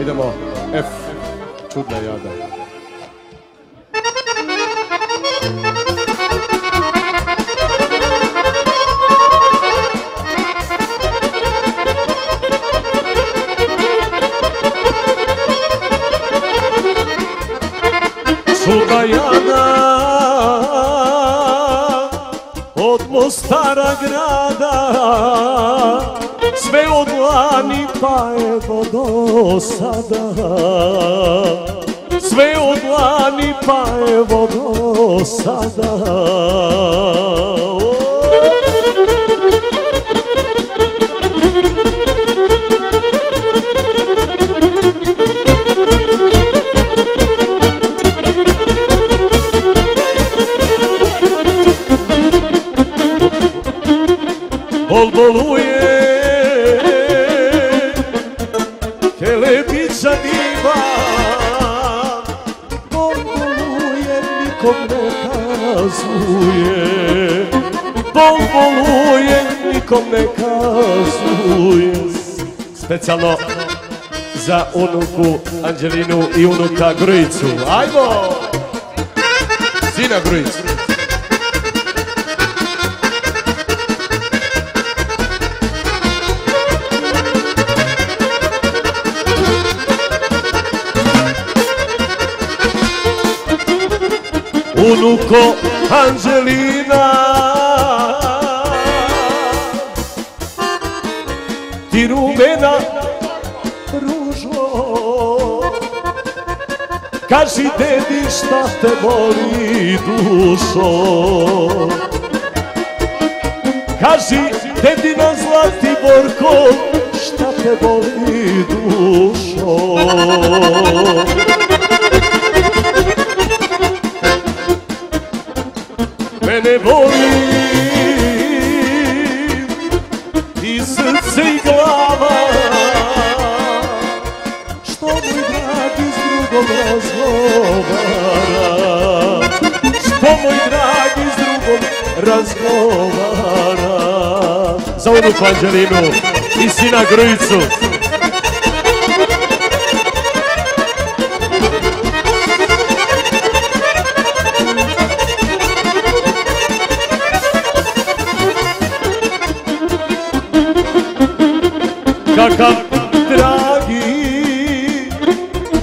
Idemo F, čudna jada. Čudna jada od grada sve od lani pa evo do sada sve od lani pa evo do sada Bol boluje sreća diva Bol boluje Nikom ne kazuje Bol boluje Nikom ne kazuje Specijalno za unuku Anđelinu i unuka Grujicu. Ajmo! Sina Grujicu. Unuko Anđelina. Ti rumena ružo Kaži dedi šta te boli dušo? Kaži dedina Zlatiborko šta te boli dušo? Volim i srce i glava. Što moj brat iz drugog razgovara? Što moj drag iz drugog razgovara? Za unuku panđelinu i sina Grujicu. Kakav dragi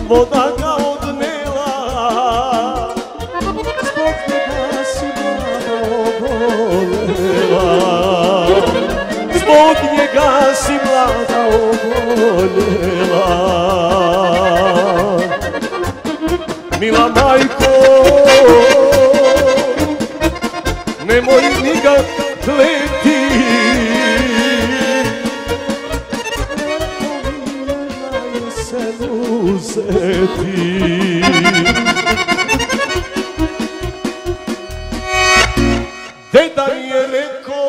voda ga odnela. Zbog njega si mlada obolela zbog njega si mlada obolela mila majko nemoj nikad gledati অতিথি দাঁড়িয়ে রেখো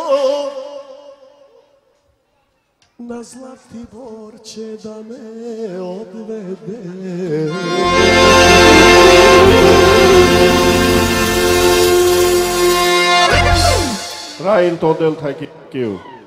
na zlatni bor će da me thank you.